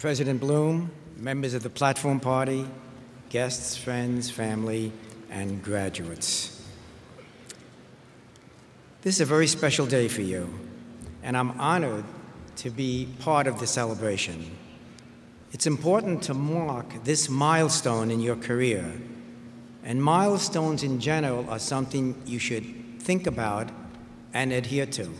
President Bloom, members of the Platform Party, guests, friends, family, and graduates. This is a very special day for you, and I'm honored to be part of the celebration. It's important to mark this milestone in your career, and milestones in general are something you should think about and adhere to.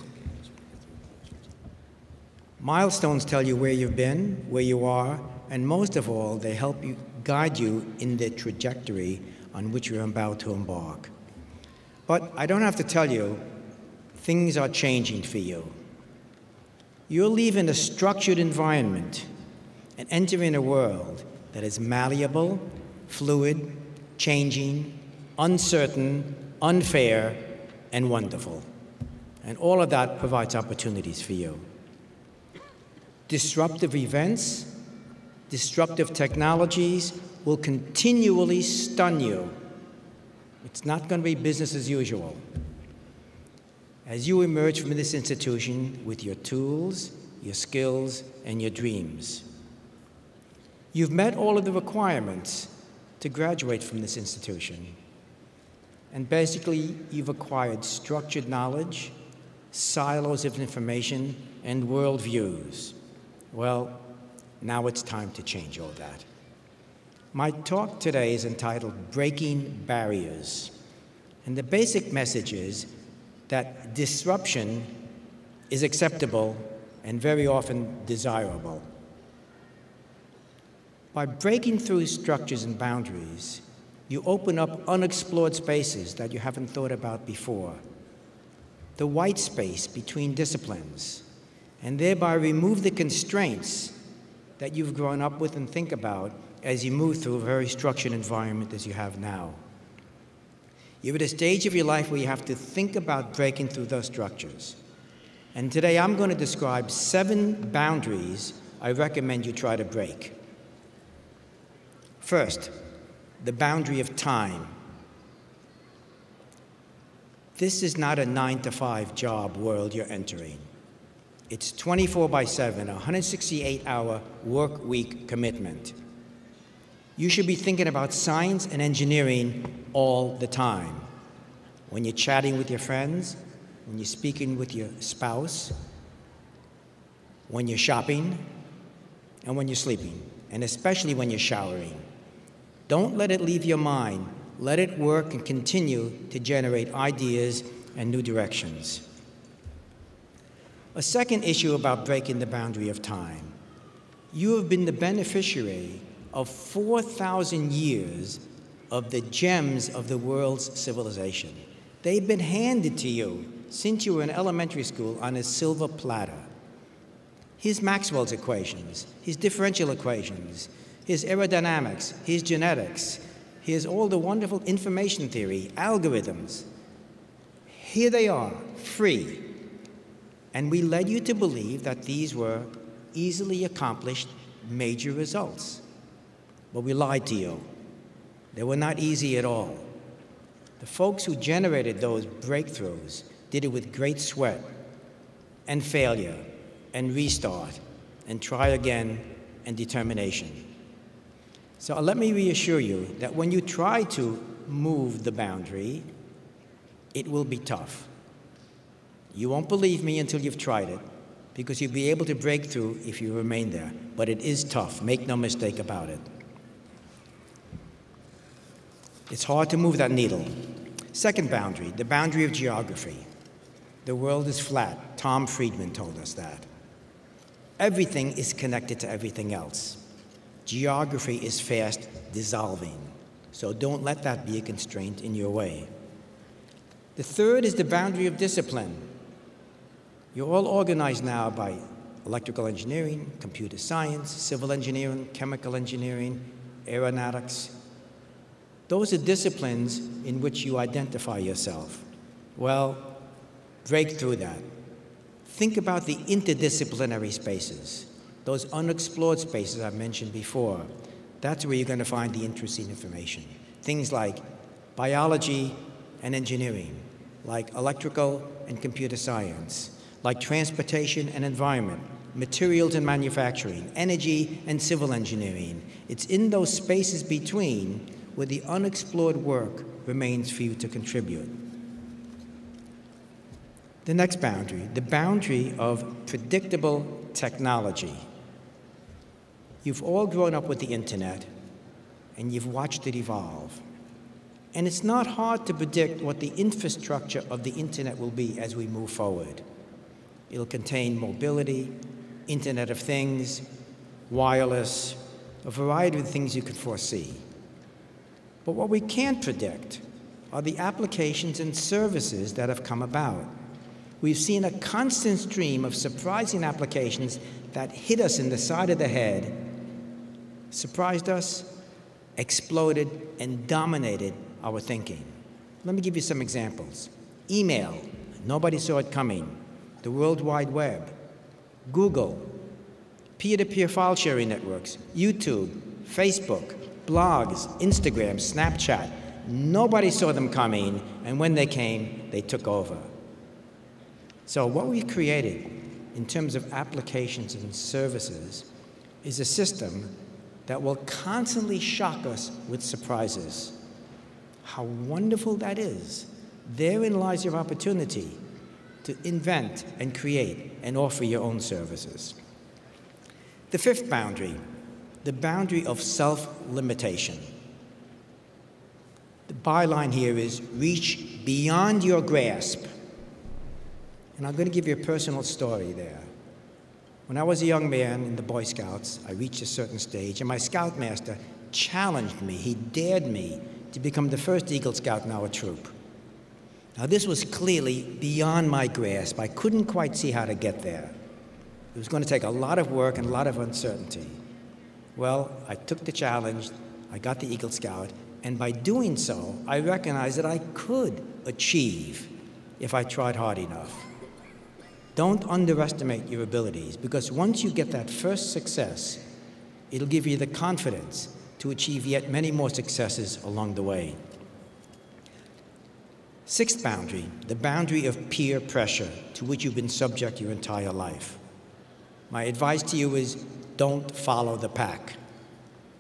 Milestones tell you where you've been, where you are, and most of all, they help you guide you in the trajectory on which you're about to embark. But I don't have to tell you, things are changing for you. You're leaving a structured environment and entering a world that is malleable, fluid, changing, uncertain, unfair, and wonderful. And all of that provides opportunities for you disruptive events, disruptive technologies will continually stun you. It's not going to be business as usual. As you emerge from this institution with your tools, your skills, and your dreams, you've met all of the requirements to graduate from this institution. And basically, you've acquired structured knowledge, silos of information, and worldviews. Well, now it's time to change all that. My talk today is entitled Breaking Barriers. And the basic message is that disruption is acceptable and very often desirable. By breaking through structures and boundaries, you open up unexplored spaces that you haven't thought about before. The white space between disciplines, and thereby remove the constraints that you've grown up with and think about as you move through a very structured environment as you have now. You're at a stage of your life where you have to think about breaking through those structures. And today I'm going to describe seven boundaries I recommend you try to break. First, the boundary of time. This is not a nine to five job world you're entering. It's 24 by 7, a 168 hour work week commitment. You should be thinking about science and engineering all the time. When you're chatting with your friends, when you're speaking with your spouse, when you're shopping, and when you're sleeping, and especially when you're showering. Don't let it leave your mind. Let it work and continue to generate ideas and new directions. A second issue about breaking the boundary of time. You have been the beneficiary of 4,000 years of the gems of the world's civilization. They've been handed to you since you were in elementary school on a silver platter. Here's Maxwell's equations, his differential equations, his aerodynamics, his genetics, here's all the wonderful information theory, algorithms. Here they are, free, and we led you to believe that these were easily accomplished major results. But we lied to you. They were not easy at all. The folks who generated those breakthroughs did it with great sweat and failure and restart and try again and determination. So let me reassure you that when you try to move the boundary, it will be tough. You won't believe me until you've tried it, because you'll be able to break through if you remain there. But it is tough, make no mistake about it. It's hard to move that needle. Second boundary, the boundary of geography. The world is flat. Tom Friedman told us that. Everything is connected to everything else. Geography is fast dissolving, so don't let that be a constraint in your way. The third is the boundary of discipline. You're all organized now by electrical engineering, computer science, civil engineering, chemical engineering, aeronautics. Those are disciplines in which you identify yourself. Well, break through that. Think about the interdisciplinary spaces, those unexplored spaces I mentioned before. That's where you're going to find the interesting information. Things like biology and engineering, like electrical and computer science, like transportation and environment, materials and manufacturing, energy and civil engineering. It's in those spaces between where the unexplored work remains for you to contribute. The next boundary, the boundary of predictable technology. You've all grown up with the internet and you've watched it evolve. And it's not hard to predict what the infrastructure of the internet will be as we move forward. It'll contain mobility, Internet of Things, wireless, a variety of things you could foresee. But what we can't predict are the applications and services that have come about. We've seen a constant stream of surprising applications that hit us in the side of the head, surprised us, exploded, and dominated our thinking. Let me give you some examples. Email, nobody saw it coming. The World Wide Web, Google, peer to peer file sharing networks, YouTube, Facebook, blogs, Instagram, Snapchat. Nobody saw them coming, and when they came, they took over. So, what we created in terms of applications and services is a system that will constantly shock us with surprises. How wonderful that is. Therein lies your opportunity to invent and create and offer your own services. The fifth boundary, the boundary of self limitation. The byline here is reach beyond your grasp. And I'm going to give you a personal story there. When I was a young man in the Boy Scouts, I reached a certain stage, and my scoutmaster challenged me, he dared me to become the first Eagle Scout in our troop. Now, this was clearly beyond my grasp. I couldn't quite see how to get there. It was going to take a lot of work and a lot of uncertainty. Well, I took the challenge, I got the Eagle Scout, and by doing so, I recognized that I could achieve if I tried hard enough. Don't underestimate your abilities because once you get that first success, it'll give you the confidence to achieve yet many more successes along the way. Sixth boundary, the boundary of peer pressure to which you've been subject your entire life. My advice to you is don't follow the pack.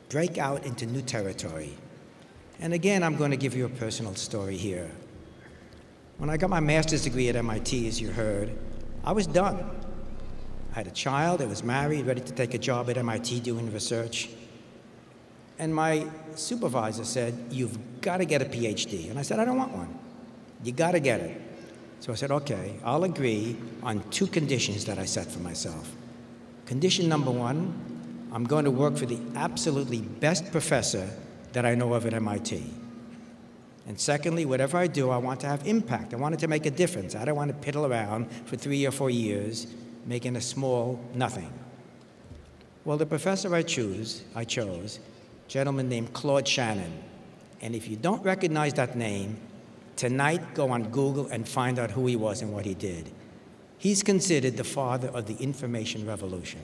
Break out into new territory. And again, I'm going to give you a personal story here. When I got my master's degree at MIT, as you heard, I was done. I had a child, I was married, ready to take a job at MIT doing research. And my supervisor said, You've got to get a PhD. And I said, I don't want one. You got to get it. So I said, Okay, I'll agree on two conditions that I set for myself. Condition number one I'm going to work for the absolutely best professor that I know of at MIT. And secondly, whatever I do, I want to have impact. I want it to make a difference. I don't want to piddle around for three or four years making a small nothing. Well, the professor I choose, I chose, a gentleman named Claude Shannon. And if you don't recognize that name, tonight go on Google and find out who he was and what he did. He's considered the father of the information revolution,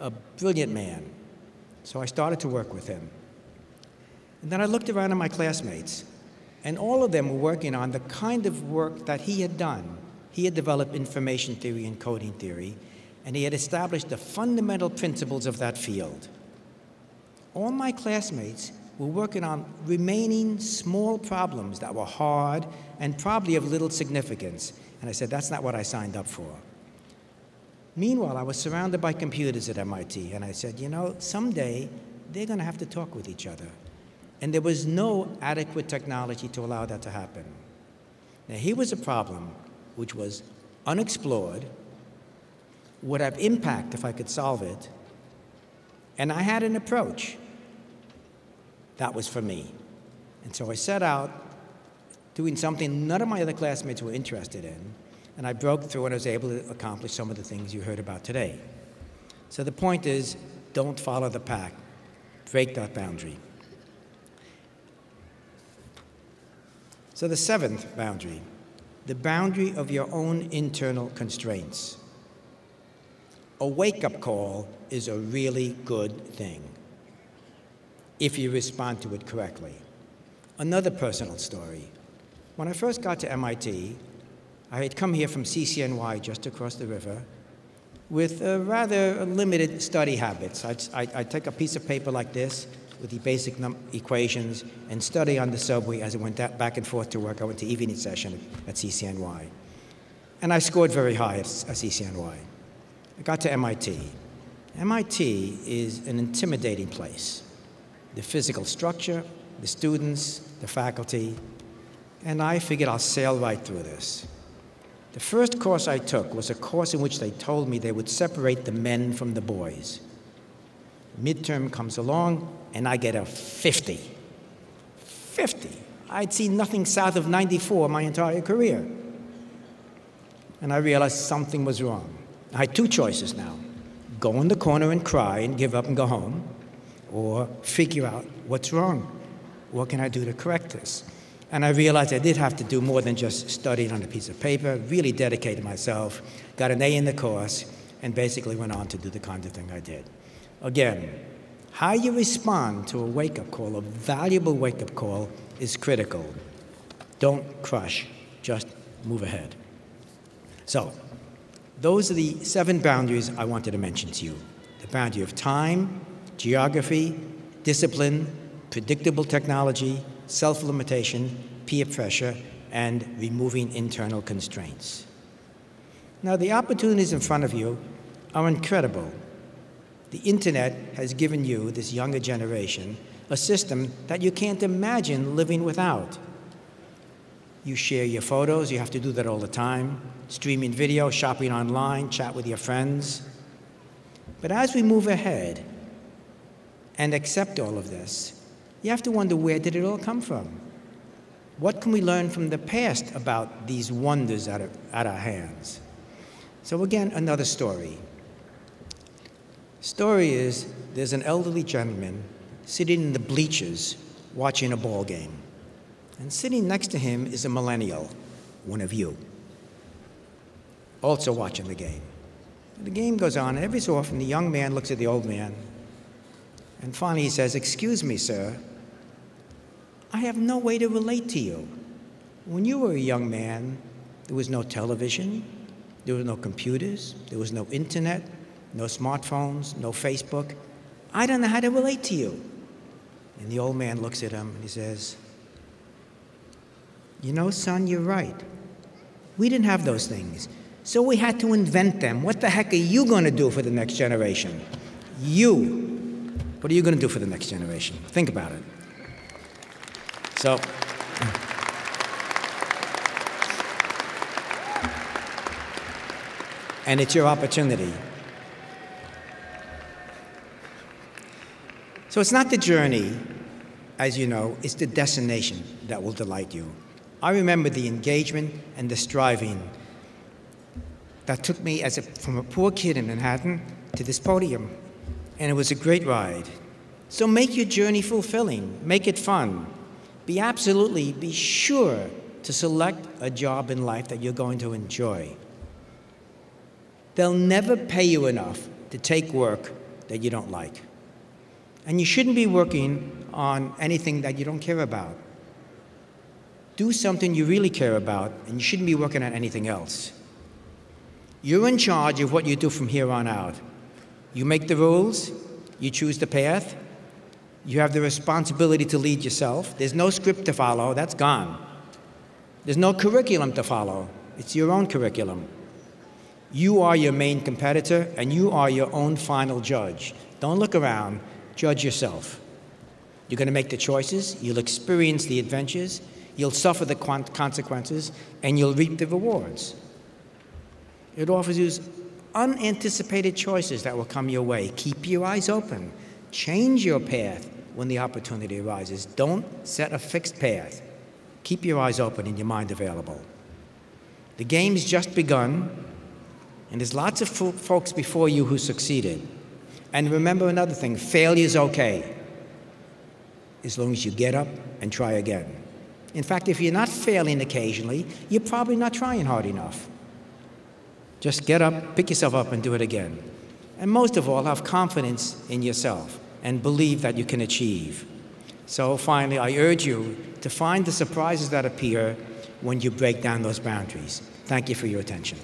a brilliant man. So I started to work with him. And then I looked around at my classmates, and all of them were working on the kind of work that he had done. He had developed information theory and coding theory, and he had established the fundamental principles of that field. All my classmates were working on remaining small problems that were hard and probably of little significance and I said, that's not what I signed up for. Meanwhile, I was surrounded by computers at MIT, and I said, you know, someday they're going to have to talk with each other. And there was no adequate technology to allow that to happen. Now, here was a problem which was unexplored, would have impact if I could solve it, and I had an approach that was for me. And so I set out doing something none of my other classmates were interested in, and I broke through and I was able to accomplish some of the things you heard about today. So the point is don't follow the pack, break that boundary. So the seventh boundary, the boundary of your own internal constraints. A wake up call is a really good thing if you respond to it correctly. Another personal story. When I first got to MIT, I had come here from CCNY just across the river, with rather limited study habits. I'd, I'd, take a piece of paper like this with the basic equations and study on the subway as I went back and forth to work. I went to evening session at CCNY. And I scored very high at CCNY. I got to MIT. MIT is an intimidating place. The physical structure, the students, the faculty, and I figured I'll sail right through this. The first course I took was a course in which they told me they would separate the men from the boys. Midterm comes along, and I get a 50. 50. I'd seen nothing south of 94 my entire career. And I realized something was wrong. I had two choices now go in the corner and cry and give up and go home, or figure out what's wrong. What can I do to correct this? And I realized I did have to do more than just study it on a piece of paper, really dedicated myself, got an A in the course, and basically went on to do the kind of thing I did. Again, how you respond to a wake up call, a valuable wake up call, is critical. Don't crush, just move ahead. So, those are the seven boundaries I wanted to mention to you the boundary of time, geography, discipline, predictable technology, self limitation, peer pressure, and removing internal constraints. Now, the opportunities in front of you are incredible. The internet has given you, this younger generation, a system that you can't imagine living without. You share your photos, you have to do that all the time, streaming video, shopping online, chat with your friends. But as we move ahead and accept all of this, you have to wonder where did it all come from? What can we learn from the past about these wonders at our, at our hands? So again, another story. Story is there's an elderly gentleman sitting in the bleachers watching a ball game. And sitting next to him is a millennial, one of you, also watching the game. The game goes on, and every so often the young man looks at the old man, and finally he says, Excuse me, sir, I have no way to relate to you. When you were a young man, there was no television, there were no computers, there was no internet, no smartphones, no Facebook. I don't know how to relate to you. And the old man looks at him and he says, You know, son, you're right. We didn't have those things. So we had to invent them. What the heck are you going to do for the next generation? You. What are you going to do for the next generation? Think about it. So, and it's your opportunity. So it's not the journey, as you know, it's the destination that will delight you. I remember the engagement and the striving that took me as a, from a poor kid in Manhattan to this podium. And it was a great ride. So make your journey fulfilling, make it fun be absolutely, be sure to select a job in life that you're going to enjoy. They'll never pay you enough to take work that you don't like. And you shouldn't be working on anything that you don't care about. Do something you really care about, and you shouldn't be working on anything else. You're in charge of what you do from here on out. You make the rules, you choose the path, you have the responsibility to lead yourself. There's no script to follow, that's gone. There's no curriculum to follow, it's your own curriculum. You are your main competitor, and you are your own final judge. Don't look around, judge yourself. You're going to make the choices, you'll experience the adventures, you'll suffer the consequences, and you'll reap the rewards. It offers you unanticipated choices that will come your way. Keep your eyes open, change your path, when the opportunity arises. Don't set a fixed path. Keep your eyes open and your mind available. The game's just begun, and there's lots of fo folks before you who succeeded. And remember another thing failure's okay, as long as you get up and try again. In fact, if you're not failing occasionally, you're probably not trying hard enough. Just get up, pick yourself up, and do it again. And most of all, have confidence in yourself and believe that you can achieve. So finally, I urge you to find the surprises that appear when you break down those boundaries. Thank you for your attention.